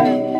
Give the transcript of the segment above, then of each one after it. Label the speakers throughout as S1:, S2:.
S1: Bye.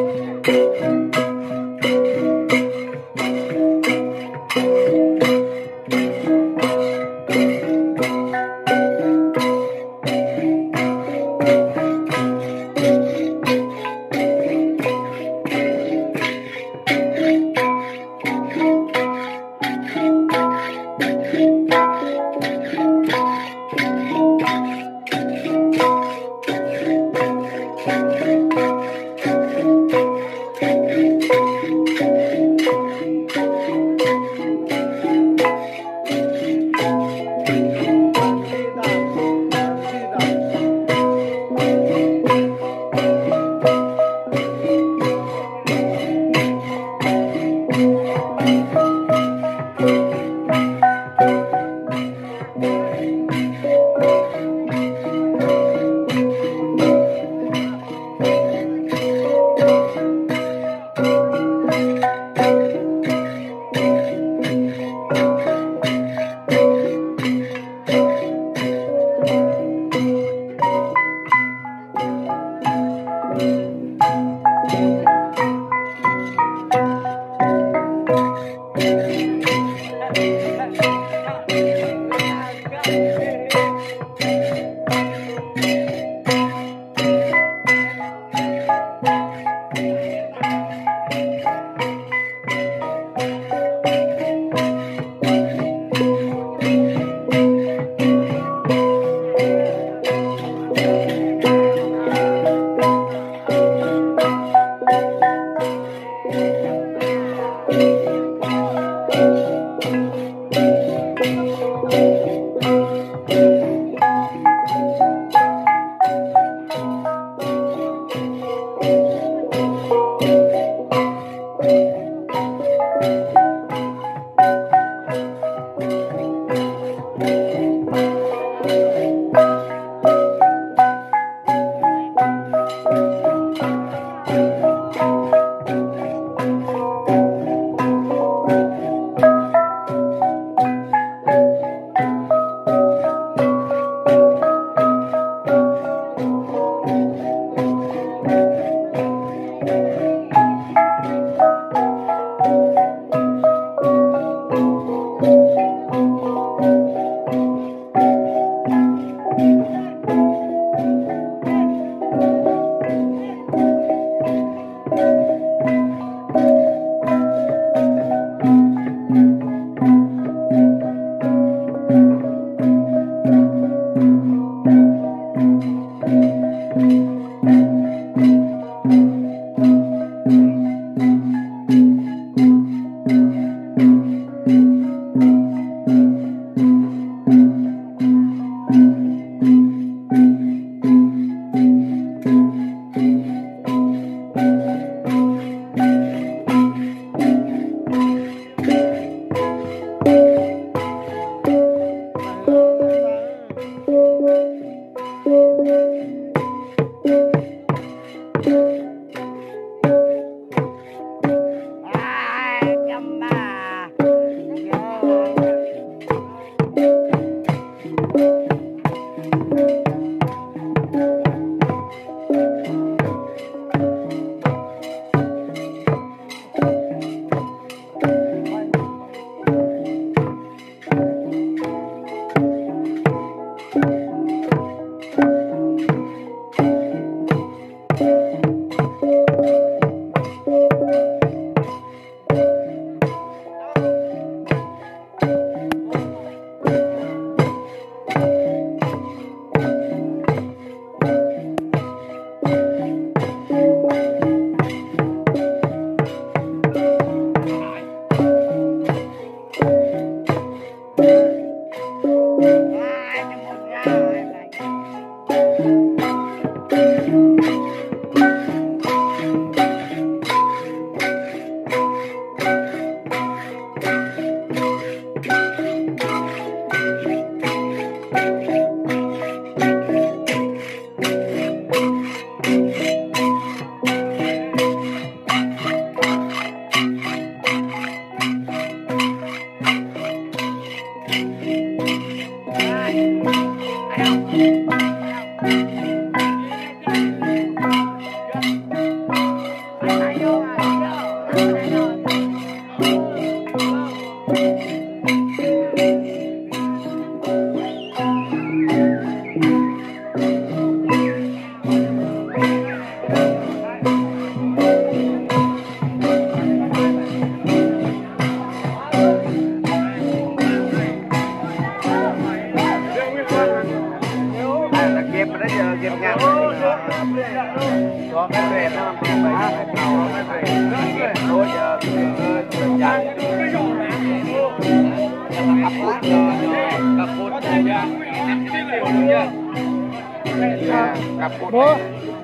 S2: bố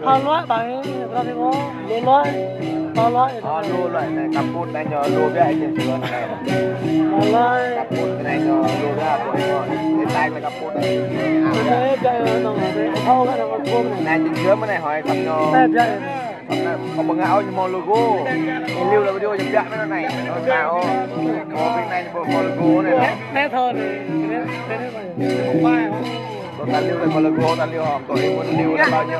S2: con
S3: nói bạn ra thì bố luôn nói con nói
S2: Ờ, lô loại này cặp cút này nhờ lô với anh chưa này
S3: nói
S2: cặp cút này nhờ lô với anh cái tay là cặp cút này
S3: này.
S2: Này chính trước mới này hỏi cặp nhờ thế
S3: chạy
S2: không bằng áo nhưng mà logo. Lưu là video chụp dạng nó này. Nó sao có bên này bộ logo này
S3: thế thôi thì không phải
S2: không ta lưu có logo ta lưu hòm tuổi muốn lưu là bao nhiêu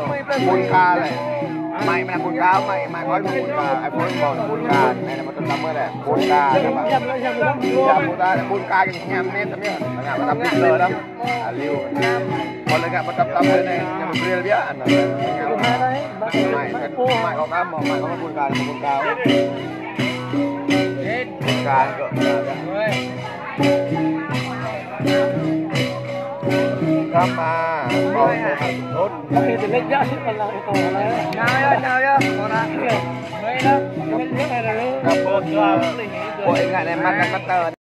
S2: ไม่มาคุณก้าวไม่มาก้อยคุณก้าไอ้คนกบอลคุณก้าในนั้นมันต้องทำเมื่อไหร่คุณก้าครับอย่าพูดได้คุณก้าอย่างเงี้เน้นทำเนี่ยงานมันทำเลยแล้วลิวคนเลยครับมันทำทำเลยเนี่ยยังเปลี่ยนเยอะอันนั้นไม่ไม่ไม่ของน้ำมอไม่ของคุณก้าคุณก้าคุณก้าก็ Kama Hon
S3: Pinagya pa lang ito wala Naya,
S2: naya Wala Ngayon
S3: na
S2: Kapot ka Poing nga na makakatawan